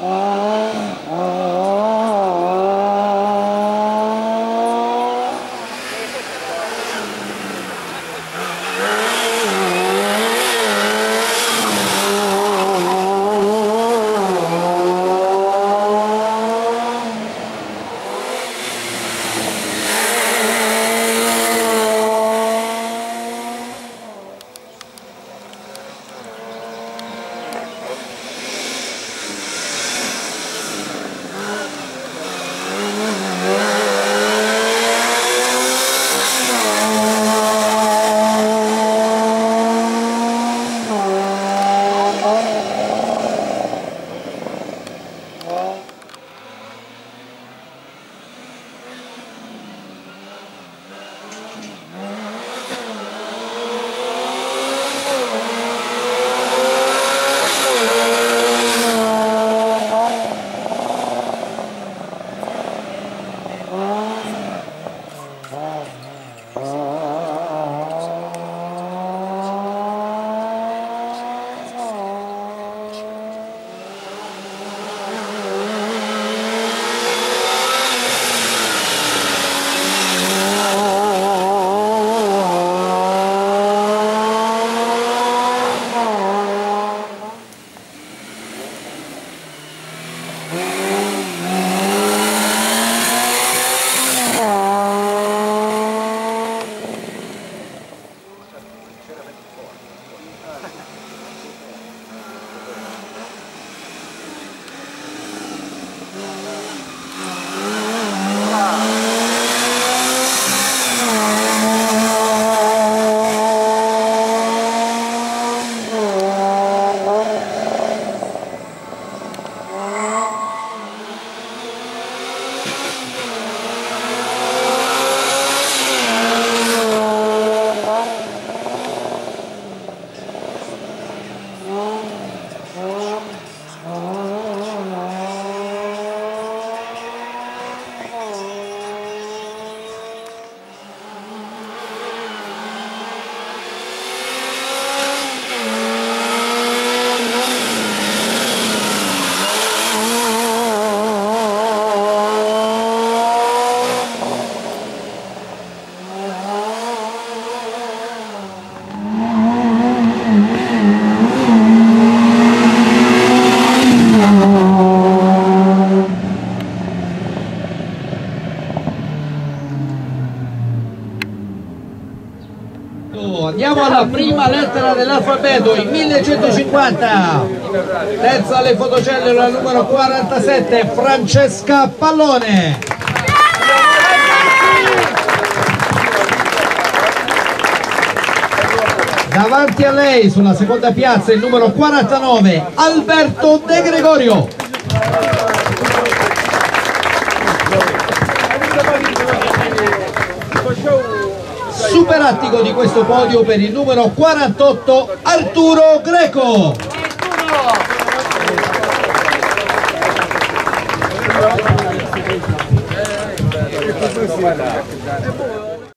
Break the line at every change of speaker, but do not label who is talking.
Oh. Andiamo alla prima lettera dell'alfabeto, il 1150. Terza alle fotocellule, numero 47, Francesca Pallone. Davanti a lei, sulla seconda piazza, il numero 49, Alberto De Gregorio. Super attico di questo podio per il numero 48, Arturo Greco.